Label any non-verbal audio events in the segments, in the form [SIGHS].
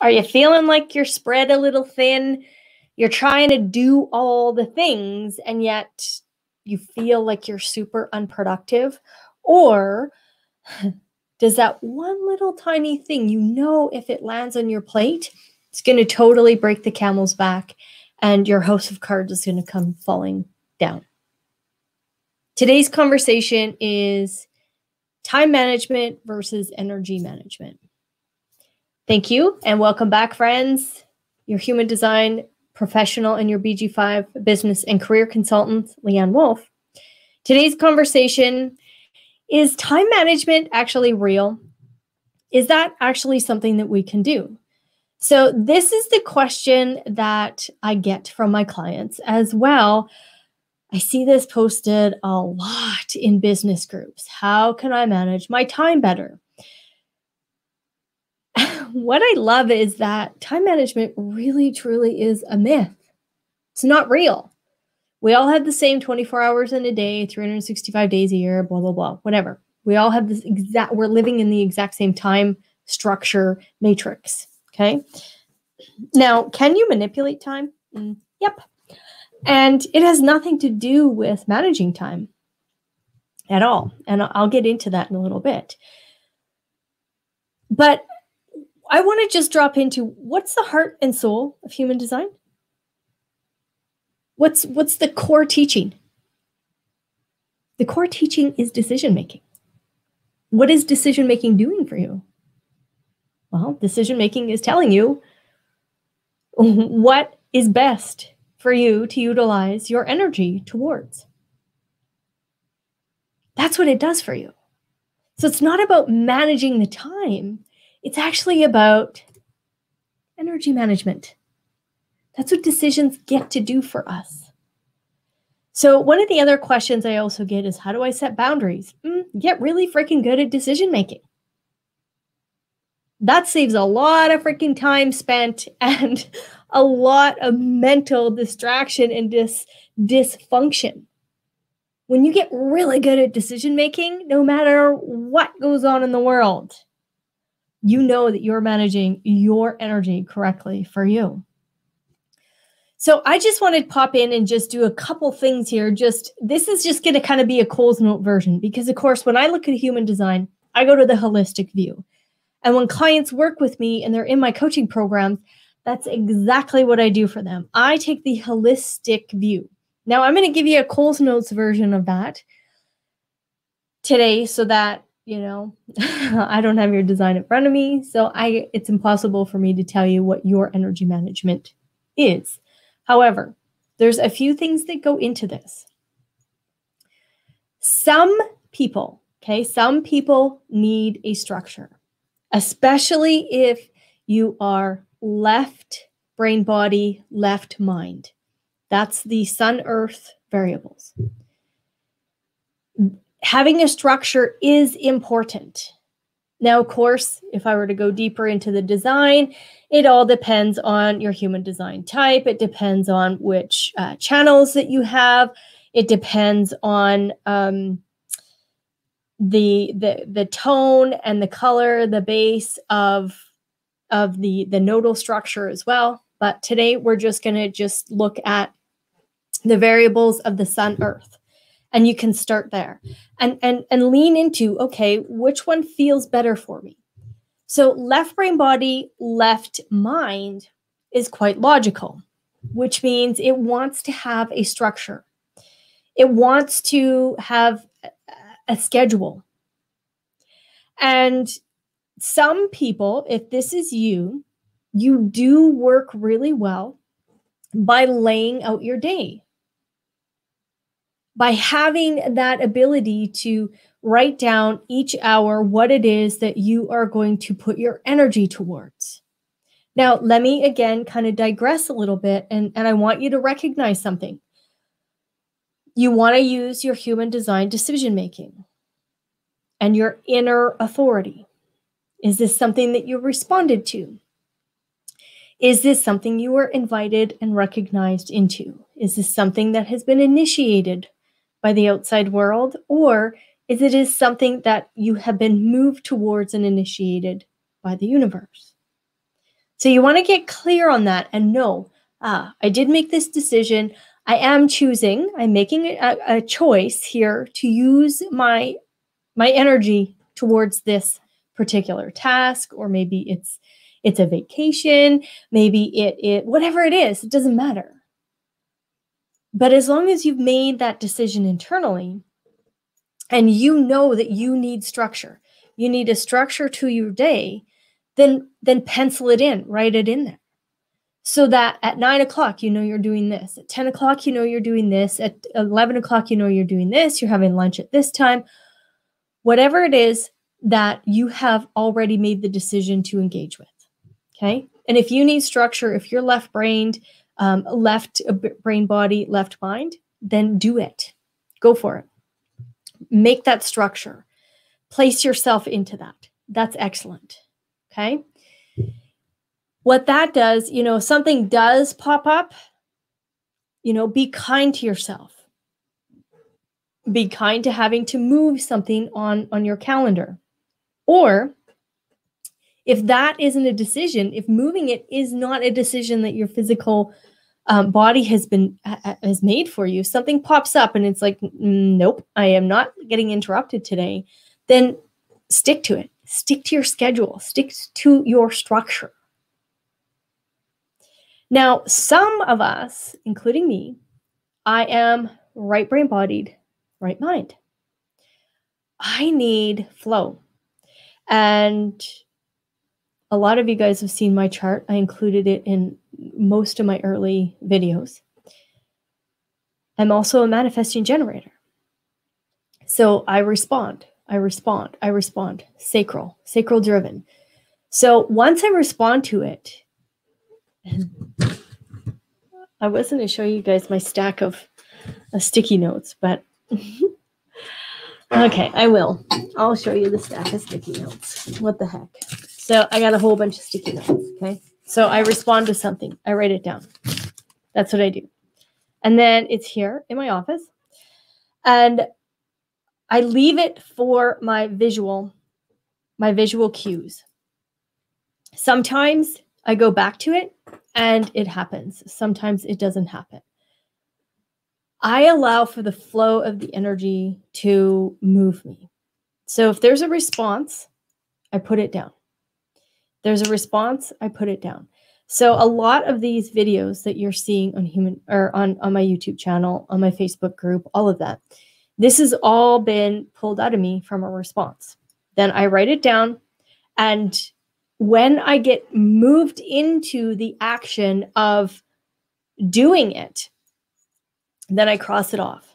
Are you feeling like you're spread a little thin? You're trying to do all the things and yet you feel like you're super unproductive? Or [SIGHS] does that one little tiny thing, you know, if it lands on your plate, it's going to totally break the camel's back and your house of cards is going to come falling down? Today's conversation is time management versus energy management. Thank you and welcome back, friends. Your human design professional and your BG5 business and career consultant, Leann Wolff. Today's conversation is time management actually real? Is that actually something that we can do? So, this is the question that I get from my clients as well. I see this posted a lot in business groups. How can I manage my time better? [LAUGHS] what I love is that time management really truly is a myth. It's not real. We all have the same 24 hours in a day, 365 days a year, blah, blah, blah, whatever. We all have this exact, we're living in the exact same time structure matrix. Okay. Now, can you manipulate time? Mm, yep. And it has nothing to do with managing time at all. And I'll get into that in a little bit. But I want to just drop into what's the heart and soul of human design? What's what's the core teaching? The core teaching is decision making. What is decision making doing for you? Well, decision making is telling you [LAUGHS] what is best for you to utilize your energy towards. That's what it does for you. So it's not about managing the time, it's actually about energy management. That's what decisions get to do for us. So, one of the other questions I also get is how do I set boundaries? Mm, get really freaking good at decision making. That saves a lot of freaking time spent [LAUGHS] and a lot of mental distraction and dis- dysfunction. When you get really good at decision making, no matter what goes on in the world, you know that you're managing your energy correctly for you. So I just wanted to pop in and just do a couple things here. Just this is just going to kind of be a Coles Note version because, of course, when I look at human design, I go to the holistic view. And when clients work with me and they're in my coaching programs, that's exactly what I do for them. I take the holistic view. Now, I'm going to give you a Coles Notes version of that today so that you know [LAUGHS] i don't have your design in front of me so i it's impossible for me to tell you what your energy management is. However there's a few things that go into this. Some people okay some people need a structure especially if you are left brain body left mind. That's the sun earth variables having a structure is important. Now, of course, if I were to go deeper into the design, it all depends on your human design type. It depends on which uh, channels that you have. It depends on um, the the the tone and the color, the base of of the the nodal structure as well. But today we're just going to just look at the variables of the sun earth and you can start there. And and and lean into okay which one feels better for me? So left brain body left mind is quite logical which means it wants to have a structure. It wants to have a schedule. And some people if this is you you do work really well by laying out your day by having that ability to write down each hour what it is that you are going to put your energy towards. Now, let me again kind of digress a little bit, and, and I want you to recognize something. You want to use your human design decision making and your inner authority. Is this something that you responded to? Is this something you were invited and recognized into? Is this something that has been initiated by the outside world, or is it is something that you have been moved towards and initiated by the universe? So you want to get clear on that and know, ah, I did make this decision. I am choosing, I'm making a, a choice here to use my my energy towards this particular task or maybe it's it's a vacation, maybe it it whatever it is, it doesn't matter. But as long as you've made that decision internally and you know that you need structure, you need a structure to your day, then then pencil it in, write it in there. So that at nine o'clock, you know you're doing this. At 10 o'clock, you know you're doing this. At 11 o'clock, you know you're doing this. You're having lunch at this time. Whatever it is that you have already made the decision to engage with. Okay. And if you need structure, if you're left brained, um, left brain body, left mind, then do it. Go for it. Make that structure. Place yourself into that. That's excellent. Okay. What that does, you know, something does pop up, you know, be kind to yourself. Be kind to having to move something on on your calendar. Or if that isn't a decision, if moving it is not a decision that your physical um, body has been has made for you, something pops up and it's like, nope, I am not getting interrupted today. Then stick to it. Stick to your schedule. Stick to your structure. Now, some of us, including me, I am right brain bodied, right mind. I need flow. And a lot of you guys have seen my chart. I included it in most of my early videos. I'm also a manifesting generator. So I respond, I respond, I respond, sacral, sacral driven. So once I respond to it, [LAUGHS] I was going to show you guys my stack of uh, sticky notes, but [LAUGHS] okay, I will. I'll show you the stack of sticky notes. What the heck? So I got a whole bunch of sticky notes. Okay. So I respond to something, I write it down. That's what I do. And then it's here in my office. And I leave it for my visual, my visual cues. Sometimes I go back to it and it happens. Sometimes it doesn't happen. I allow for the flow of the energy to move me. So if there's a response, I put it down. There's a response, I put it down. So a lot of these videos that you're seeing on human or on, on my YouTube channel, on my Facebook group, all of that, this has all been pulled out of me from a response. Then I write it down. And when I get moved into the action of doing it, then I cross it off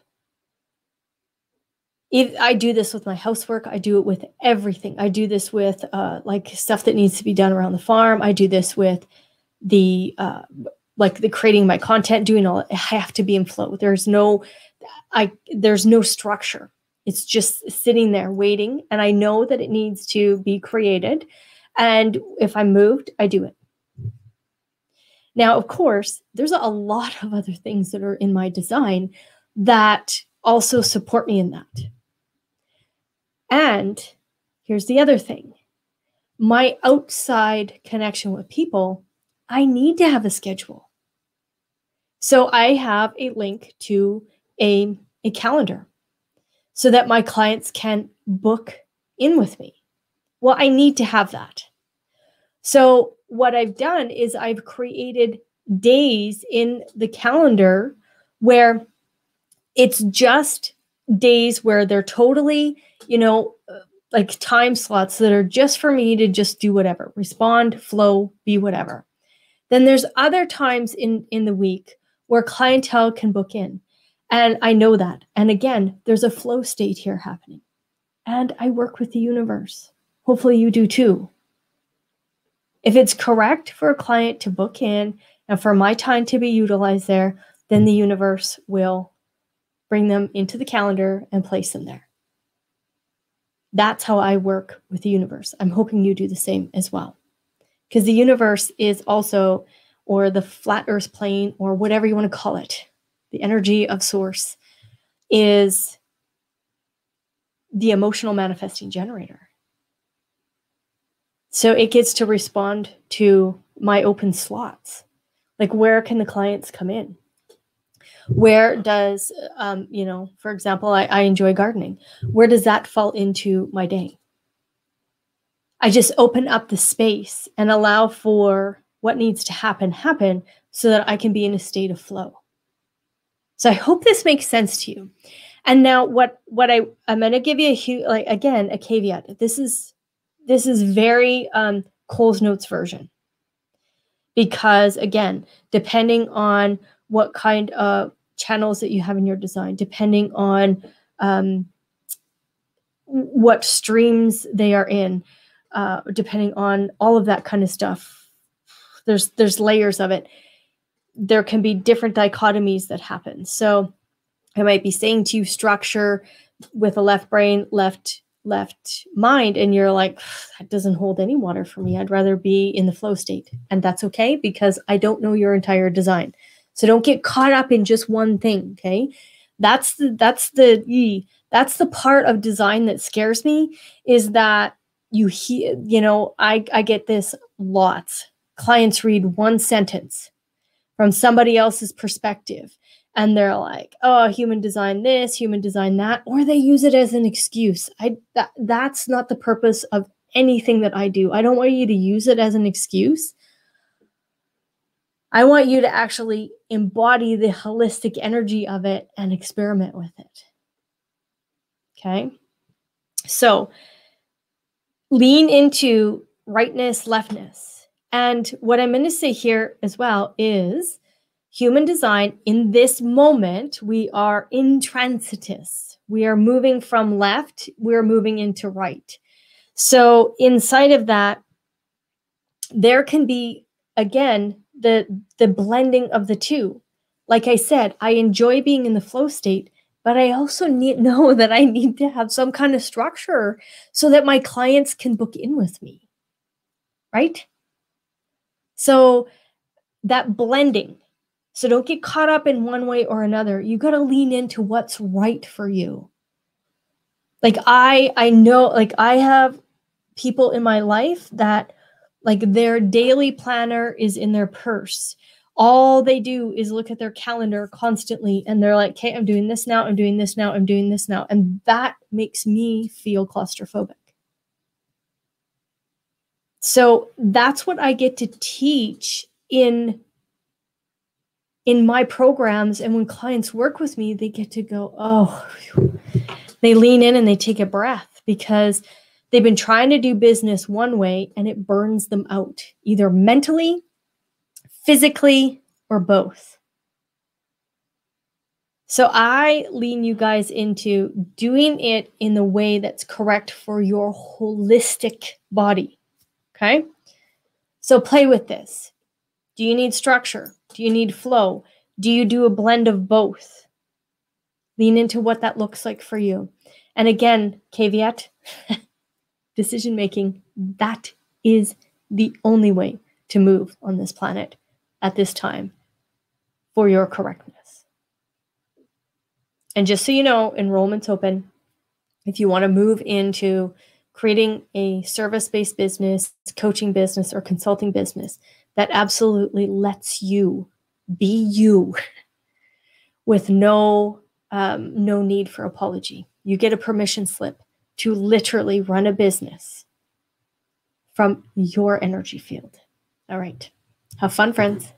I do this with my housework, I do it with everything. I do this with uh, like stuff that needs to be done around the farm. I do this with the uh, like the creating my content, doing all. I have to be in flow. There's no, I there's no structure. It's just sitting there waiting, and I know that it needs to be created. And if I'm moved, I do it. Now, of course, there's a lot of other things that are in my design that also support me in that. And here's the other thing my outside connection with people, I need to have a schedule. So I have a link to a, a calendar so that my clients can book in with me. Well, I need to have that. So what I've done is I've created days in the calendar where it's just days where they're totally, you know, like time slots that are just for me to just do whatever, respond, flow, be whatever. Then there's other times in in the week where clientele can book in. And I know that. And again, there's a flow state here happening. And I work with the universe. Hopefully you do too. If it's correct for a client to book in and for my time to be utilized there, then the universe will bring them into the calendar and place them there. That's how I work with the universe. I'm hoping you do the same as well. Because the universe is also, or the flat earth plane, or whatever you want to call it, the energy of source is the emotional manifesting generator. So it gets to respond to my open slots? Like, where can the clients come in? Where does, um, you know, for example, I, I enjoy gardening. Where does that fall into my day? I just open up the space and allow for what needs to happen happen so that I can be in a state of flow. So I hope this makes sense to you. And now what what I I'm going to give you a huge like again a caveat. This is this is very um Coles notes version. Because again, depending on what kind of channels that you have in your design, depending on um, what streams they are in, uh, depending on all of that kind of stuff. There's there's layers of it. There can be different dichotomies that happen. So I might be saying to you structure with a left brain, left left mind, and you're like, that doesn't hold any water for me. I'd rather be in the flow state. And that's okay because I don't know your entire design. So don't get caught up in just one thing. Okay. That's the that's the that's the part of design that scares me is that you hear, you know, I, I get this lots. Clients read one sentence from somebody else's perspective and they're like, oh, human design this, human design that, or they use it as an excuse. I that, that's not the purpose of anything that I do. I don't want you to use it as an excuse. I want you to actually embody the holistic energy of it and experiment with it. Okay? So, lean into rightness, leftness. And what I'm going to say here as well is human design in this moment, we are intransitus. We are moving from left, we're moving into right. So inside of that, there can be again the the blending of the two. Like I said, I enjoy being in the flow state, but I also need [LAUGHS] know that I need to have some kind of structure so that my clients can book in with me. Right? So that blending. So don't get caught up in one way or another. You got to lean into what's right for you. Like I I know like I have people in my life that like their daily planner is in their purse all they do is look at their calendar constantly and they're like, okay, I'm doing this now, I'm doing this now, I'm doing this now. And that makes me feel claustrophobic. So that's what I get to teach in in my programs and when clients work with me they get to go oh they lean in and they take a breath because they've been trying to do business one way and it burns them out either mentally physically, or both. So I lean you guys into doing it in the way that's correct for your holistic body. Okay? So play with this. Do you need structure? Do you need flow? Do you do a blend of both? Lean into what that looks like for you. And again, caveat [LAUGHS] decision making, that is the only way to move on this planet at this time for your correctness. And just so you know, enrollment's open. If you want to move into creating a service based business, coaching business, or consulting business that absolutely lets you be you [LAUGHS] with no um, no need for apology. You get a permission slip to literally run a business from your energy field. All right. Have fun, friends.